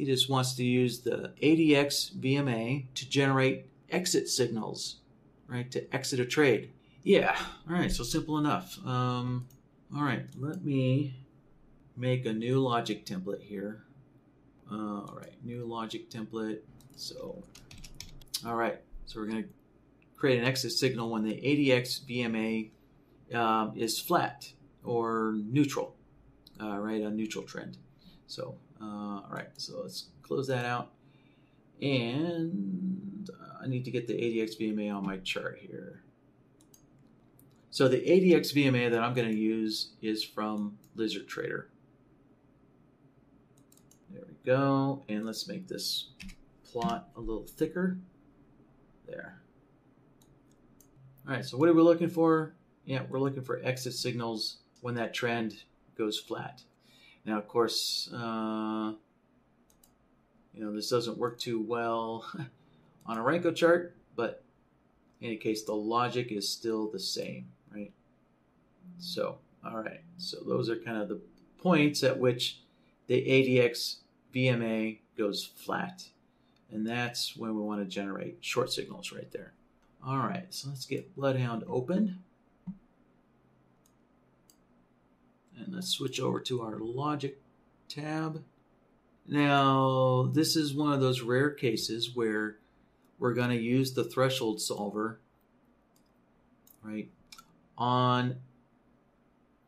he just wants to use the ADX VMA to generate exit signals, right? To exit a trade. Yeah, all right, so simple enough. Um, all right, let me make a new logic template here. Uh, all right, new logic template. So, all right, so we're going to create an exit signal when the ADX VMA um, is flat or neutral, uh, right? A neutral trend. So, uh, all right, so let's close that out. And uh, I need to get the ADX VMA on my chart here. So the ADX VMA that I'm going to use is from Lizard Trader. There we go. And let's make this plot a little thicker. There. All right, so what are we looking for? Yeah, we're looking for exit signals when that trend goes flat. Now, of course, uh, you know, this doesn't work too well on a Renko chart, but in any case, the logic is still the same, right? So, all right, so those are kind of the points at which the ADX VMA goes flat. And that's when we want to generate short signals right there. All right, so let's get Bloodhound open. And let's switch over to our logic tab. Now, this is one of those rare cases where we're going to use the threshold solver, right, on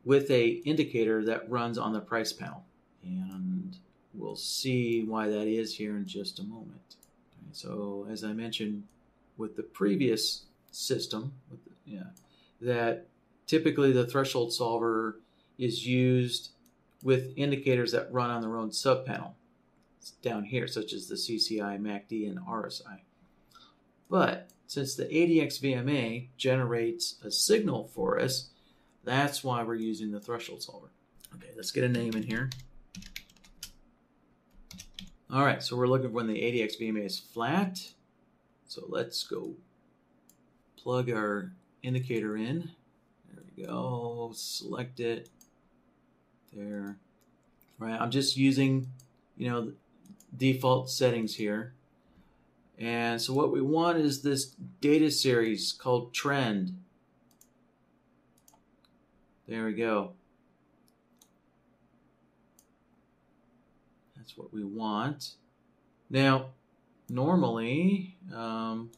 with a indicator that runs on the price panel. And we'll see why that is here in just a moment. so, as I mentioned with the previous system, with the, yeah, that typically the threshold solver is used with indicators that run on their own subpanel down here, such as the CCI, MACD, and RSI. But since the ADX VMA generates a signal for us, that's why we're using the threshold solver. Okay, let's get a name in here. All right, so we're looking for when the ADX VMA is flat. So let's go plug our indicator in. There we go. Select it. There. Right. I'm just using, you know, default settings here. And so what we want is this data series called trend. There we go. That's what we want. Now, normally, um,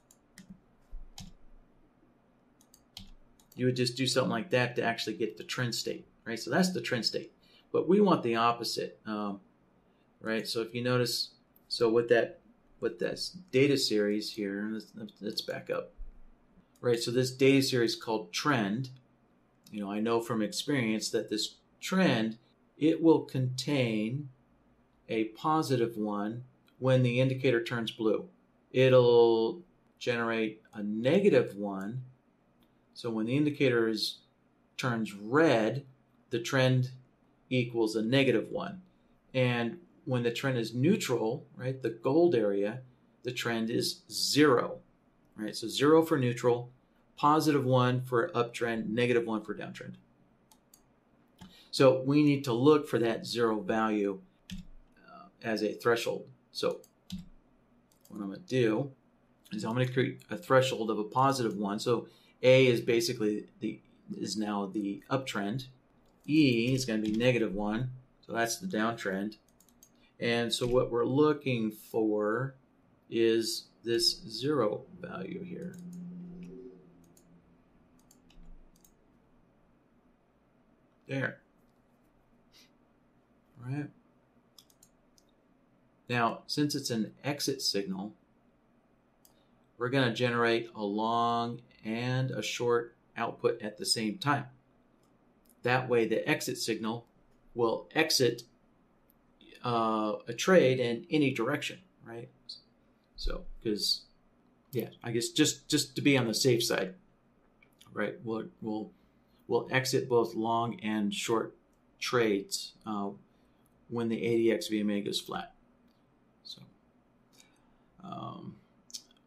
you would just do something like that to actually get the trend state, right? So that's the trend state. But we want the opposite, um, right? So if you notice, so with that, with this data series here, let's, let's back up, right? So this data series called trend, you know, I know from experience that this trend, it will contain a positive one when the indicator turns blue. It'll generate a negative one. So when the indicator is, turns red, the trend equals a negative one. And when the trend is neutral, right, the gold area, the trend is zero, right? So zero for neutral, positive one for uptrend, negative one for downtrend. So we need to look for that zero value uh, as a threshold. So what I'm going to do is I'm going to create a threshold of a positive one. So A is basically the is now the uptrend. E is going to be negative one. So that's the downtrend. And so what we're looking for is this zero value here. There. All right. Now, since it's an exit signal, we're going to generate a long and a short output at the same time. That way, the exit signal will exit uh, a trade in any direction, right? So, because yeah, I guess just just to be on the safe side, right? We'll we'll we'll exit both long and short trades uh, when the ADX VMA goes flat. So, um,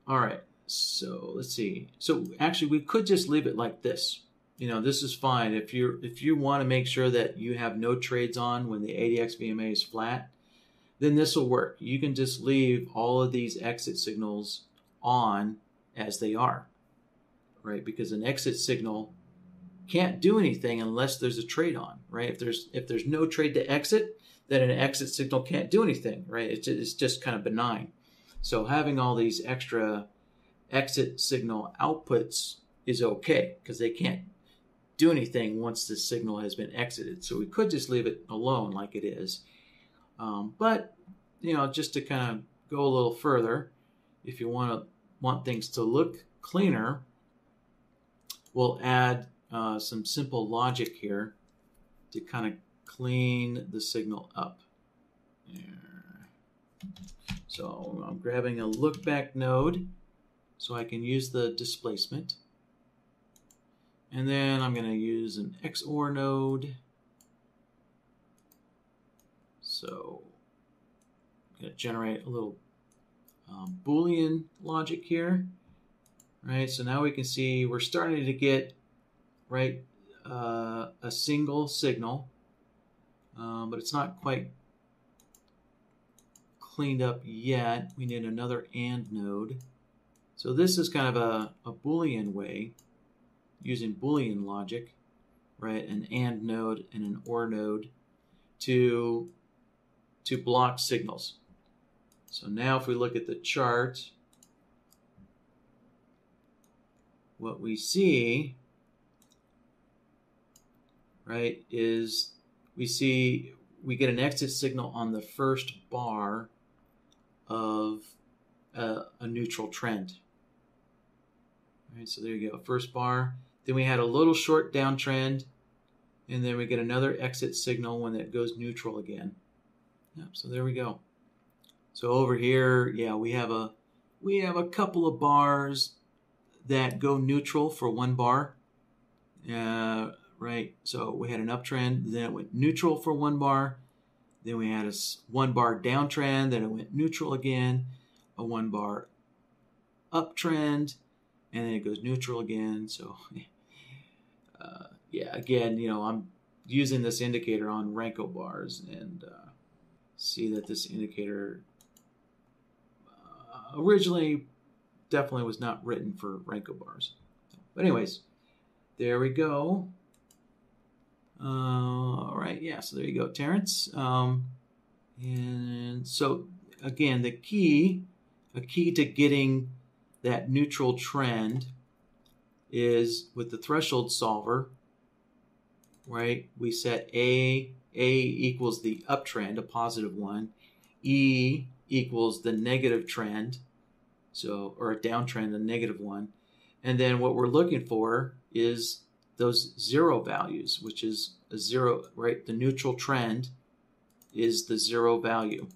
all right, so let's see. So actually, we could just leave it like this. You know, this is fine if you if you want to make sure that you have no trades on when the ADX VMA is flat. then this will work. You can just leave all of these exit signals on as they are, right? Because an exit signal can't do anything unless there's a trade on, right? If there's if there's no trade to exit, then an exit signal can't do anything, right? It's it's just kind of benign. So having all these extra exit signal outputs is okay because they can't do anything once the signal has been exited. So we could just leave it alone like it is. Um, but you know, just to kind of go a little further, if you want to want things to look cleaner, we'll add uh, some simple logic here to kind of clean the signal up. So I'm grabbing a look back node so I can use the displacement. And then I'm going to use an XOR node. So I'm going to generate a little um, Boolean logic here. Right, so now we can see we're starting to get right uh, a single signal, um, but it's not quite cleaned up yet. We need another AND node. So this is kind of a, a Boolean way using Boolean logic, right? An AND node and an OR node to, to block signals. So now if we look at the chart, what we see, right, is we see we get an exit signal on the first bar of a, a neutral trend. All right, so there you go, first bar. Then we had a little short downtrend, and then we get another exit signal when it goes neutral again. Yep, so there we go. So over here, yeah, we have a we have a couple of bars that go neutral for one bar. Uh, right, so we had an uptrend, then it went neutral for one bar. Then we had a one bar downtrend, then it went neutral again, a one bar uptrend, and then it goes neutral again. So uh, yeah, again, you know, I'm using this indicator on Renko bars and uh, see that this indicator uh, originally definitely was not written for Renko bars. But anyways, there we go. Uh, all right, yeah, so there you go, Terrence. Um, and so again, the key, a key to getting that neutral trend is with the threshold solver, right? We set A, A equals the uptrend, a positive one. E equals the negative trend, so or a downtrend, a negative one. And then what we're looking for is those zero values, which is a zero, right? The neutral trend is the zero value.